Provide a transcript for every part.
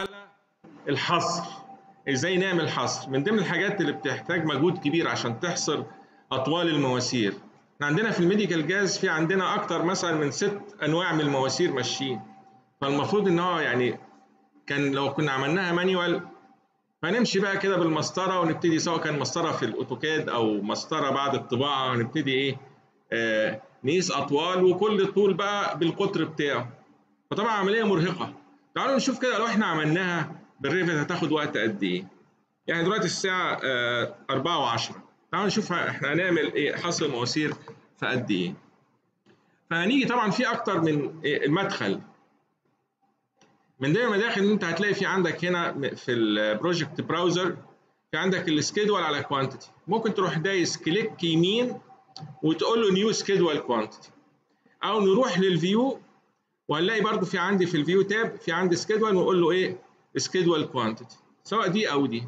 على الحصر. إزاي نعمل حصر؟ من ضمن الحاجات اللي بتحتاج مجهود كبير عشان تحصر أطوال المواسير. إحنا عندنا في ال medical gas في عندنا أكتر مثلا من ست أنواع من المواسير ماشيين. فالمفروض إن هو يعني كان لو كنا عملناها manual فنمشي بقى كده بالمسطرة ونبتدي سواء كان مسطرة في ال AutoCAD أو مسطرة بعد الطباعة ونبتدي إيه؟ آه نقيس أطوال وكل طول بقى بالقطر بتاعه. فطبعا عملية مرهقة. تعالوا نشوف كده لو إحنا عملناها بال Revit هتاخد وقت قد إيه. يعني دلوقتي الساعة آه 4 و10 تعالوا نشوف إحنا هنعمل إيه حصر مواسير في قد إيه. فهنيجي طبعا في أكتر من إيه المدخل. من ضمن المداخل انت هتلاقي في عندك هنا في ال project browser في عندك ال schedule على quantity ممكن تروح دايس click يمين وتقول له new schedule quantity أو نروح لل view وهنلاقي برضو في عندي في ال view tab في عندي schedule ونقول له إيه؟ schedule quantity سواء دي أو دي.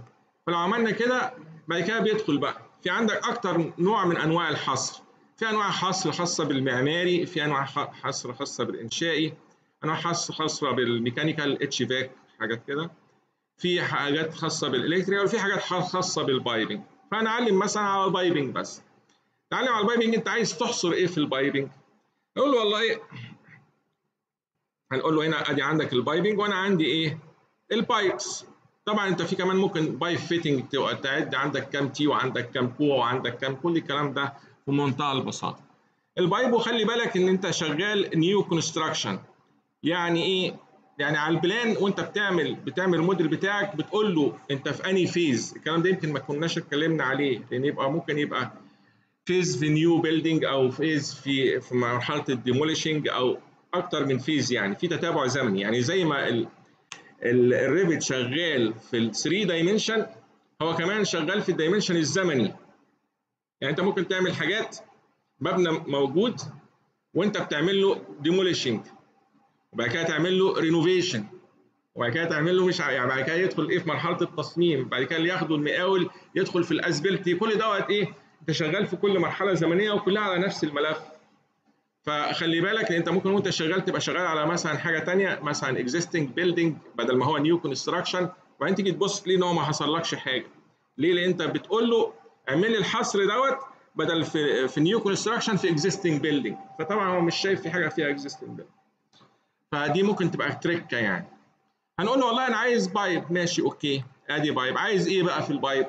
فلو عملنا كده بعد كده بيدخل بقى. في عندك أكتر نوع من أنواع الحصر. في أنواع حصر خاصة بالمعماري في أنواع حصر خاصة بالإنشائي أنواع حصر خاصة بال mechanical HVAC حاجات كده. في حاجات خاصة بال electrical وفي حاجات خاصة بال piping. فهنعلم مثلا على ال piping بس. تعلم على ال piping أنت عايز تحصر إيه في ال piping؟ نقول له والله إيه هنقول له هنا ادي عندك ال piping وأنا عندي إيه؟ ال pipes طبعا انت في كمان ممكن pipe fitting تعد عندك كام tee وعندك كام كوع وعندك كام كل الكلام ده بمنتهى البساطة. ال pipe وخلي بالك إن أنت شغال new construction يعني إيه؟ يعني على ال plan وأنت بتعمل بتعمل الموديل بتاعك بتقول له أنت في أنهي phase الكلام ده يمكن ما كناش اتكلمنا عليه لأن يبقى ممكن يبقى phase في new building أو phase في في مرحلة ال demolishing أو أكتر من phase يعني في تتابع زمني. يعني زي ما ال Revit شغال في ال 3 dimension هو كمان شغال في ال dimension الزمني. يعني أنت ممكن تعمل حاجات مبنى موجود وأنت بتعمل له demolishing وبعد كده تعمل له renovation وبعد كده تعمل له مش يعني بعد كده يدخل إيه في مرحلة التصميم بعد كده اللي ياخده المقاول يدخل في ال facility كل دوت إيه أنت شغال في كل مرحلة زمنية وكلها على نفس الملف. فخلي بالك ان أنت ممكن وأنت شغال تبقى شغال على مثلا حاجة ثانية مثلا existing building بدل ما هو new construction وبعدين تيجي تبص تلاقي إن هو ما حصلكش حاجة. ليه؟ لأن أنت بتقول له اعمل لي الحصر دوت بدل في في new construction في existing building فطبعا هو مش شايف في حاجة فيها existing فدي ممكن تبقى tricky يعني. هنقول له والله أنا عايز pipe ماشي okay. أدي pipe عايز إيه بقى في ال pipe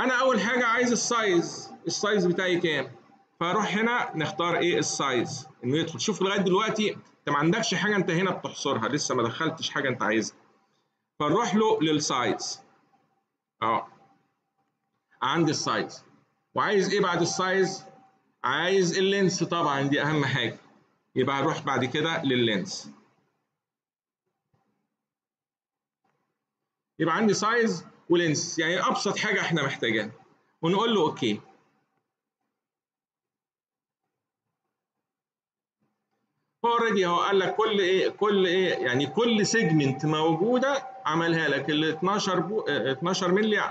أنا أول حاجة عايز ال size ال size بتاعي كام؟ فاروح هنا نختار إيه ال size إنه يدخل. شوف لغاية دلوقتي أنت ما عندكش حاجة أنت هنا بتحصرها. لسه ما دخلتش حاجة أنت عايزها. فنروح له لل size أه. عندي ال size وعايز إيه بعد ال size عايز ال length طبعا. دي أهم حاجة. يبقى هنروح بعد كده لل length يبقى عندي size و length يعني أبسط حاجة إحنا محتاجينها. ونقول له okay. already هو قال لك كل إيه كل إيه يعني كل segment موجودة عملها لك ال 12 بو 12 مللي.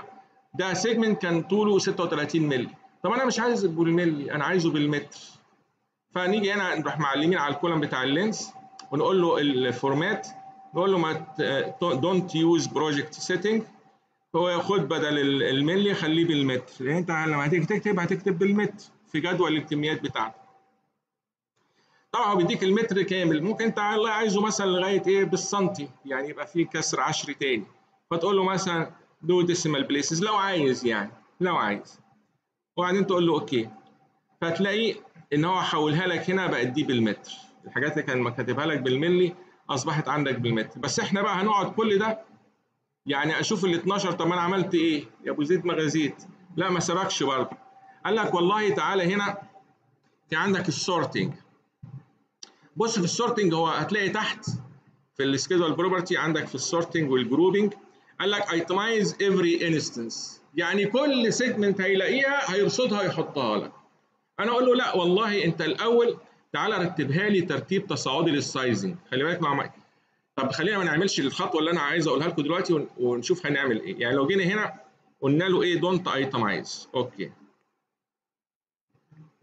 ده segment كان طوله 36 مللي. طب أنا مش عايزه بالملي أنا عايزه بالمتر. فنيجي هنا نروح معلمين على ال column بتاع ال length ونقول له ال format. نقول له ما don't use project setting هو ياخد بدل الملي خليه بالمتر. يعني أنت لما هتيجي تكتب هتكتب بالمتر في جدول الكميات بتاعتك طبعا هو بيديك المتر كامل. ممكن انت عايزه مثلا لغاية إيه؟ بالسنتي. يعني يبقى فيه كسر عشر تاني. فتقول له مثلا two decimal places لو عايز يعني لو عايز. وبعدين تقول له okay. فتلاقي إن هو حولها لك هنا بقت دي بالمتر. الحاجات اللي كان كاتبها لك بالملي أصبحت عندك بالمتر. بس إحنا بقى هنقعد كل ده. يعني أشوف ال 12 طب أنا عملت إيه؟ يا أبو زيد ما لا ما سبكش برضه. قال لك والله تعالى هنا في عندك ال sorting بص في ال sorting هو هتلاقي تحت في ال schedule property عندك في ال sorting وال grouping قال لك itemize every instance يعني كل segment هيلاقيها هيرصدها يحطها لك. أنا أقول له لا والله أنت الأول تعالى رتبها لي ترتيب تصاعدي لل sizing خلي بالك مع طب خلينا ما نعملش الخطوة اللي أنا عايز أقولها لكم دلوقتي ونشوف هنعمل إيه. يعني لو جينا هنا قلنا له إيه don't itemize okay.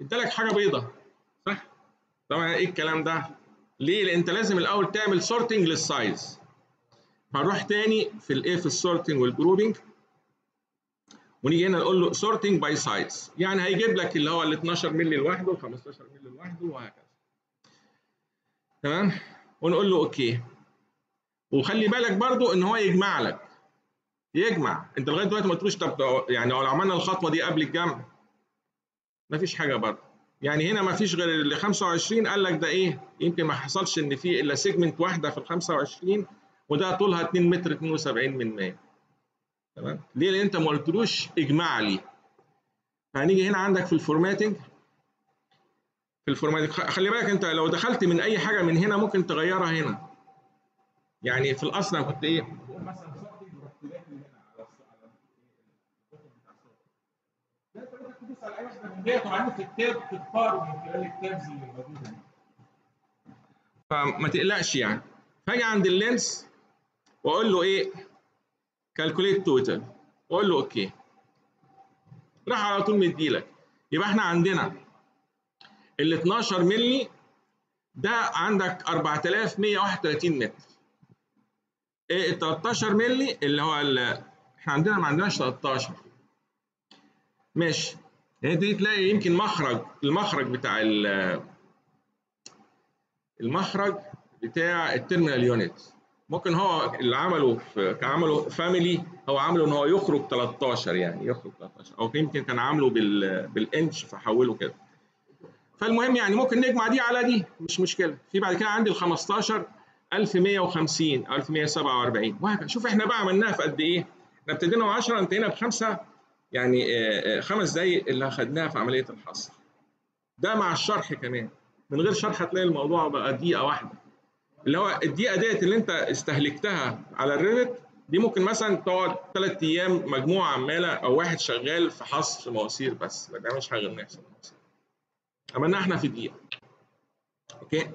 ادالك حاجة بيضة. طبعا إيه الكلام ده؟ ليه؟ لأن أنت لازم الأول تعمل sorting لل size هنروح تاني في الايه في ال sorting وال grouping ونيجي هنا نقول له sorting by size يعني هيجيب لك اللي هو ال 12 مللي لوحده ال 15 مللي لوحده وهكذا. تمام؟ ونقول له okay. وخلي بالك برضو إن هو يجمع لك. يجمع. أنت لغاية دلوقتي ما تقولوش طب يعني لو عملنا الخطوة دي قبل الجمع؟ مفيش حاجة برضه يعني هنا مفيش غير ال 25 قال لك ده إيه؟ يمكن ما حصلش إن في إلا segment واحدة في ال 25 وده طولها 2 متر 72 من 100 تمام؟ ليه؟ لأن أنت ما قلتلوش اجمع لي فهنيجي هنا عندك في ال formatting في ال formatting خلي بالك أنت لو دخلت من أي حاجة من هنا ممكن تغيرها هنا. يعني في الأصل أنا كنت إيه؟ مثلا sorting ورحت داخل هنا على على لا اي واحدة من ديت تختار من خلال فما تقلقش يعني. فاجي عند ال length وأقول له إيه؟ calculate total وأقول له okay. راح على طول مديلك يبقى إحنا عندنا ال 12 مللي ده عندك 4131 متر. إيه ال 13 مللي اللي هو إحنا عندنا ما عندناش 13 ماشي. يعني دي تلاقي يمكن مخرج المخرج بتاع المخرج بتاع terminal unit. ممكن هو اللي عمله في كعمله family هو عامله إن هو يخرج 13 يعني يخرج 13 أو يمكن كان عامله بال بالإنش فحوله كده. فالمهم يعني ممكن نجمع دي على دي مش مشكلة. في بعد كده عندي ال 15 1150 أو 1147 وهكذا. شوف إحنا بقى عملناها في قد إيه؟ إحنا ابتدينا ب 10 انتهينا بخمسة يعني خمس دقايق اللي أخدناها في عملية الحصر. ده مع الشرح كمان من غير شرح هتلاقي الموضوع بقى دقيقة واحدة. اللي هو الدقيقة ديت اللي أنت استهلكتها على ال Revit دي ممكن مثلا تقعد ثلاث أيام مجموعة عمالة أو واحد شغال في حصر مواسير بس ما بيعملش حاجة غير نحصر مواسير. عملناها إحنا في دقيقة. أوكي؟